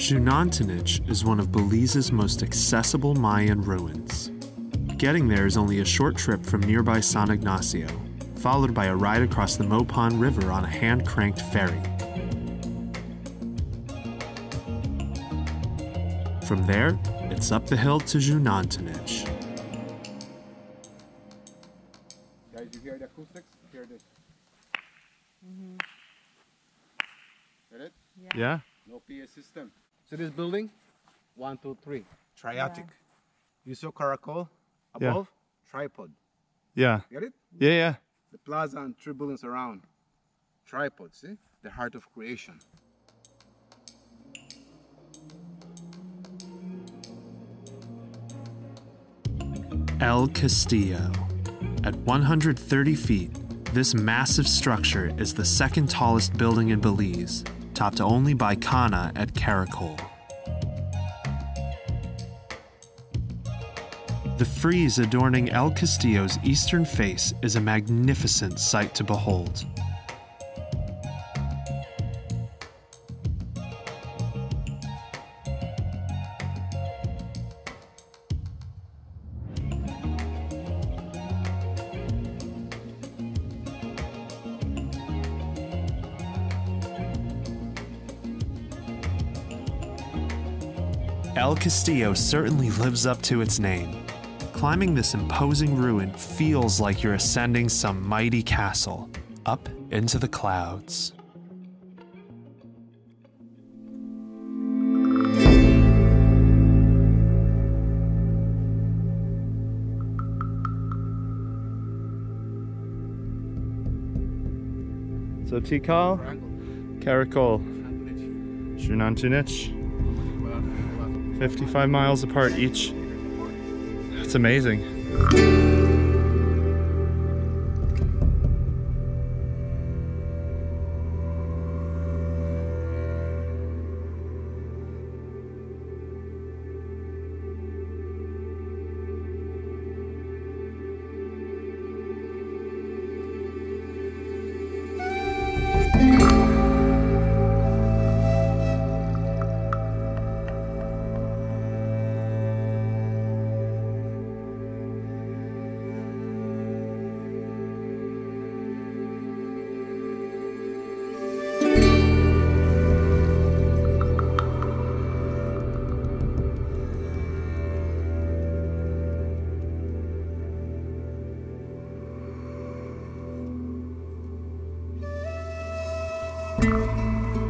Xunantunich is one of Belize's most accessible Mayan ruins. Getting there is only a short trip from nearby San Ignacio, followed by a ride across the Mopan River on a hand cranked ferry. From there, it's up the hill to Xunantunich. Guys, you hear the acoustics? Hear this. Mm-hmm. Get it? Yeah? No PA system. So this building, one, two, three, triadic. You saw caracol above? Yeah. above, tripod. Yeah. Get it? Yeah, yeah. The plaza and three buildings around, tripod. See, the heart of creation. El Castillo. At 130 feet, this massive structure is the second tallest building in Belize, topped only by Caana at Caracol. The frieze adorning El Castillo's eastern face is a magnificent sight to behold. El Castillo certainly lives up to its name. Climbing this imposing ruin feels like you're ascending some mighty castle up into the clouds. So Tikal, Triangle. Caracol, Xunantunich, 55 miles apart each. That's amazing.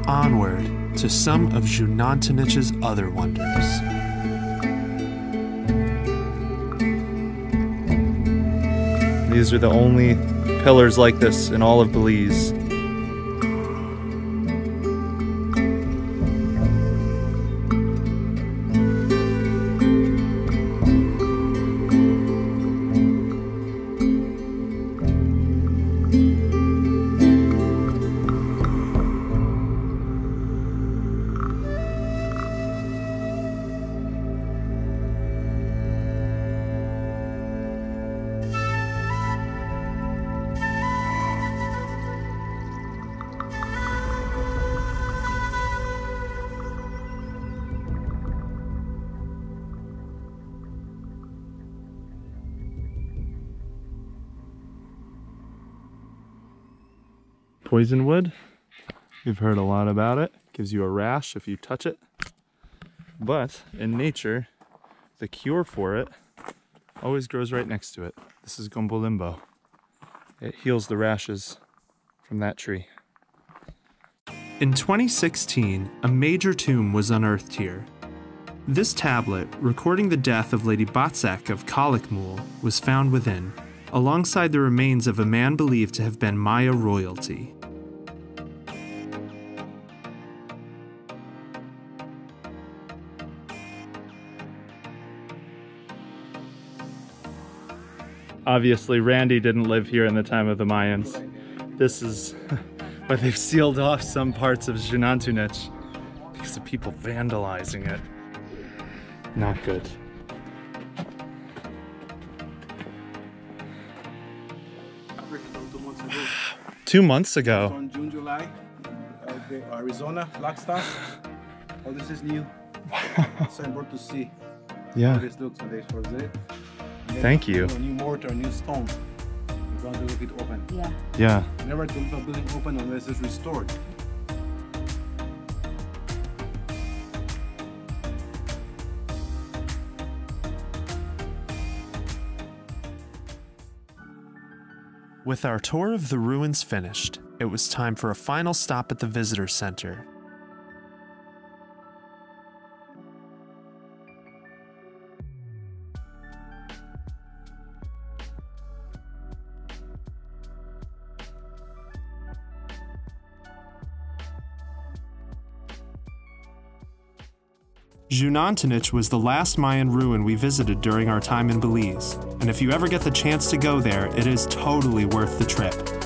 Onward to some of Xunantunich's other wonders. These are the only pillars like this in all of Belize. Poison wood. We've heard a lot about it. Gives you a rash if you touch it. But in nature, the cure for it always grows right next to it. This is gumbo limbo. It heals the rashes from that tree. In 2016, a major tomb was unearthed here. This tablet, recording the death of Lady Batsek of Calakmul, was found within, alongside the remains of a man believed to have been Maya royalty. Obviously, Randy didn't live here in the time of the Mayans. This is why they've sealed off some parts of Xunantunich because of people vandalizing it. Not good. Months ago. Two months ago. On June, July, uh, Arizona Flagstaff. Oh, this is new. so I'm to see. Yeah. This looks and this was it. Thank you. A new mortar, new stone. We're going to leave it open. Yeah. Yeah. Never to leave a building open unless it's restored. With our tour of the ruins finished, it was time for a final stop at the visitor center. Xunantunich was the last Mayan ruin we visited during our time in Belize, and if you ever get the chance to go there, it is totally worth the trip.